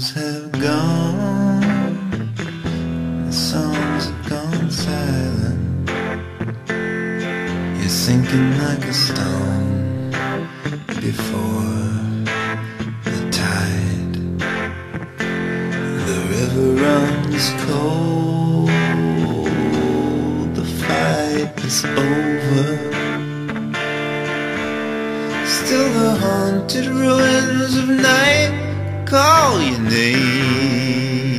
Have gone, the songs have gone silent. You're sinking like a stone before the tide. The river runs cold, the fight is over. Still the haunted ruins of night call your name